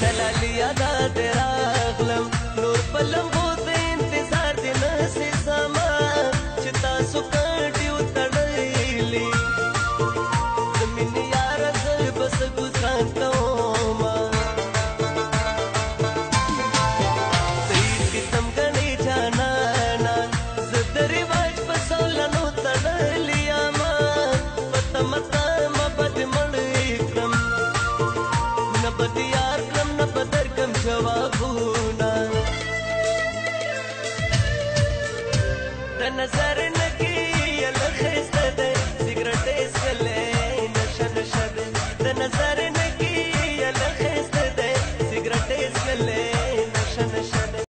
तेरा په دیار کړم نه په درکم جوابونه د نظر نګي یل خسته ده سیګریټ یې سلې نشه نشه ده د نظر نګي یل خسته ده سیګریټ یې سلې نشه نشه